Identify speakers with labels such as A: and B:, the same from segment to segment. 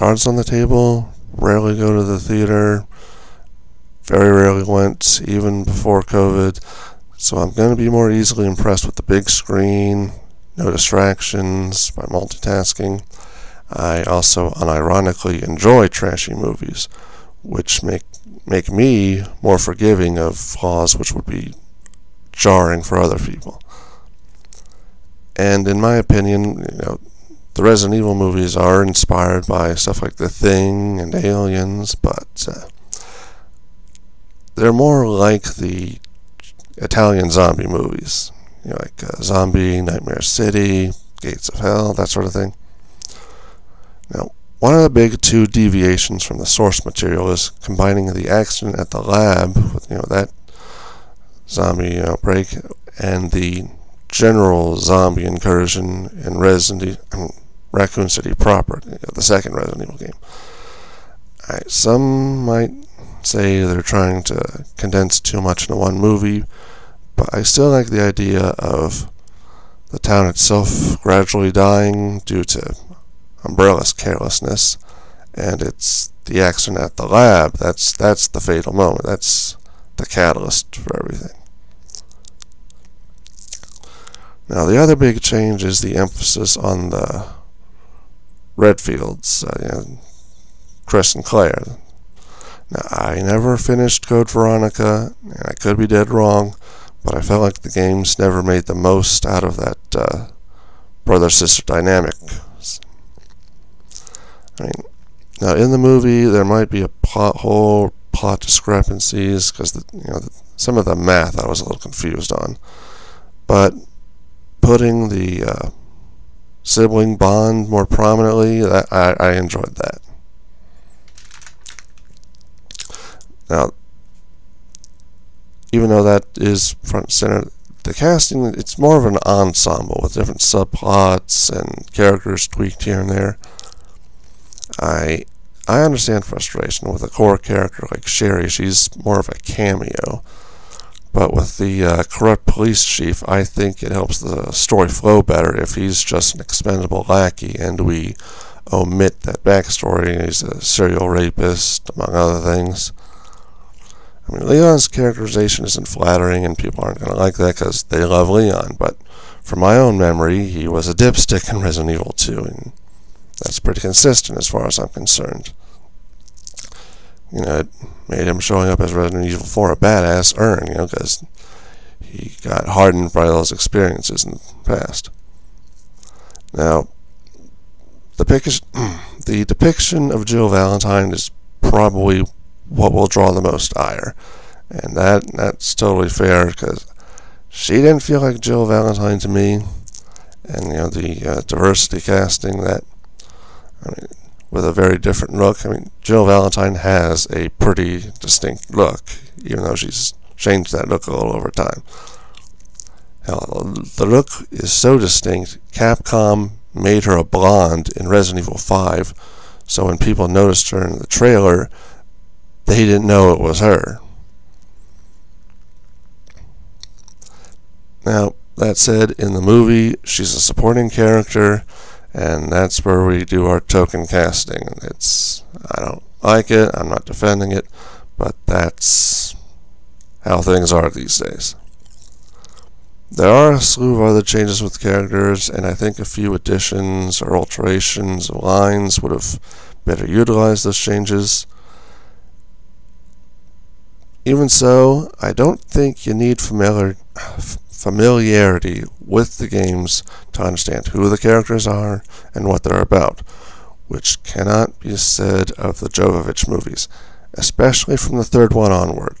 A: cards on the table. Rarely go to the theater. Very rarely went, even before COVID. So I'm going to be more easily impressed with the big screen, no distractions, by multitasking. I also unironically enjoy trashy movies, which make make me more forgiving of flaws which would be jarring for other people. And in my opinion, you know, the Resident Evil movies are inspired by stuff like The Thing and Aliens, but uh, they're more like the Italian zombie movies, you know, like uh, Zombie, Nightmare City, Gates of Hell, that sort of thing. Now, one of the big two deviations from the source material is combining the accident at the lab with you know that zombie outbreak and the general zombie incursion in Resident Evil, Raccoon City proper, the second Resident Evil game. Right, some might say they're trying to condense too much into one movie, but I still like the idea of the town itself gradually dying due to Umbrella's carelessness, and it's the accident at the lab that's that's the fatal moment. That's the catalyst for everything. Now, the other big change is the emphasis on the Redfields, uh, you know, Chris and Claire. Now, I never finished Code Veronica, and I could be dead wrong, but I felt like the games never made the most out of that uh, brother-sister dynamic. I mean, now in the movie there might be a plot hole, plot discrepancies, because you know some of the math I was a little confused on, but putting the uh, sibling bond more prominently, that, I, I enjoyed that. Now, even though that is front and center, the casting, it's more of an ensemble with different subplots and characters tweaked here and there. I I understand frustration with a core character like Sherry. She's more of a cameo. But with the uh, corrupt police chief, I think it helps the story flow better if he's just an expendable lackey and we omit that backstory. He's a serial rapist, among other things. I mean, Leon's characterization isn't flattering, and people aren't going to like that because they love Leon. But from my own memory, he was a dipstick in Resident Evil 2, and that's pretty consistent as far as I'm concerned. You know, it made him showing up as Resident Evil 4 a badass earn, you know, because he got hardened by those experiences in the past. Now, the, the depiction of Jill Valentine is probably what will draw the most ire. And that that's totally fair because she didn't feel like Jill Valentine to me. And you know the uh, diversity casting that I mean with a very different look. I mean Jill Valentine has a pretty distinct look, even though she's changed that look a little over time. Hell, the look is so distinct. Capcom made her a blonde in Resident Evil 5, so when people noticed her in the trailer, they didn't know it was her. Now, that said, in the movie, she's a supporting character, and that's where we do our token casting. It's I don't like it, I'm not defending it, but that's how things are these days. There are a slew of other changes with characters, and I think a few additions or alterations of lines would have better utilized those changes. Even so, I don't think you need familiar, familiarity with the games to understand who the characters are and what they're about, which cannot be said of the Jovovich movies, especially from the third one onward.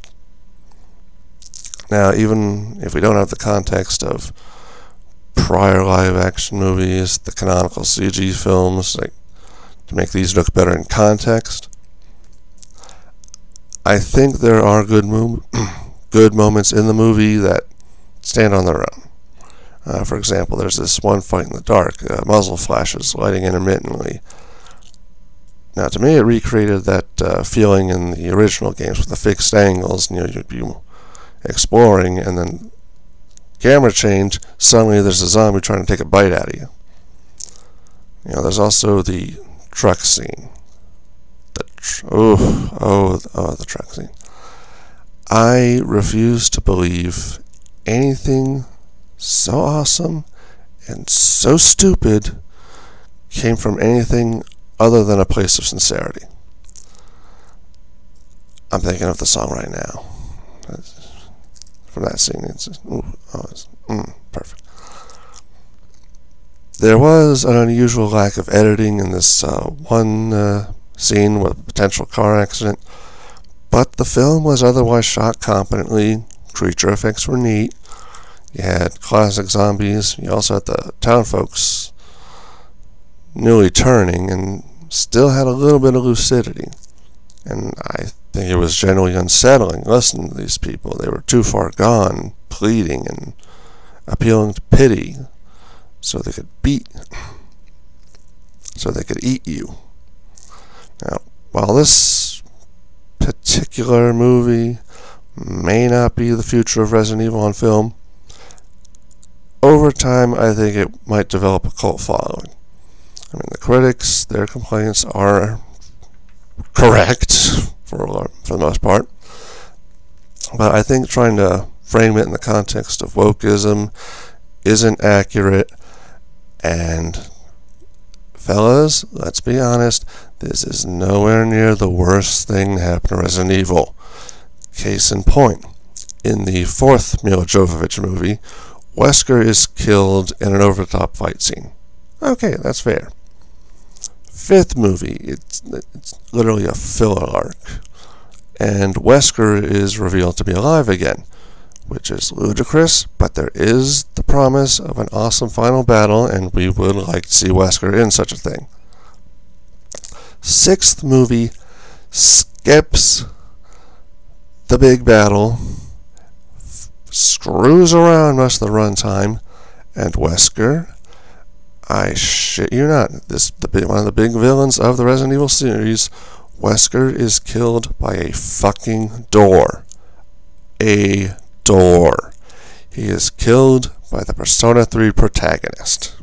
A: Now, even if we don't have the context of prior live action movies, the canonical CG films, like to make these look better in context, I think there are good mo- good moments in the movie that stand on their own. Uh, for example, there's this one fight in the dark, uh, muzzle flashes lighting intermittently. Now, to me, it recreated that uh, feeling in the original games with the fixed angles, you know, you'd be exploring, and then camera change, suddenly there's a zombie trying to take a bite out of you. You know, there's also the truck scene The oh, oh, oh, the truck scene. I refuse to believe anything so awesome and so stupid came from anything other than a place of sincerity. I'm thinking of the song right now. From that scene, it's just, ooh, oh, it's, mm, perfect. There was an unusual lack of editing in this uh, one uh, scene with a potential car accident, but the film was otherwise shot competently. Creature effects were neat. You had classic zombies. You also had the town folks newly turning and still had a little bit of lucidity. And I think it was generally unsettling listening to these people. They were too far gone, pleading and appealing to pity so they could beat, so they could eat you. Now, while this particular movie may not be the future of Resident Evil on film, over time I think it might develop a cult following. I mean, the critics, their complaints are correct for, for the most part. But I think trying to frame it in the context of wokeism isn't accurate. And, fellas, let's be honest, this is nowhere near the worst thing to happen to Resident Evil. Case in point, in the fourth Milla Jovovich movie, Wesker is killed in an over the top fight scene. Okay, that's fair fifth movie, it's, it's literally a filler arc. And Wesker is revealed to be alive again, which is ludicrous, but there is the promise of an awesome final battle, and we would like to see Wesker in such a thing. Sixth movie skips the big battle, screws around most of the runtime, and Wesker I shit you not. This the one of the big villains of the Resident Evil series. Wesker is killed by a fucking door. A door. He is killed by the Persona 3 protagonist.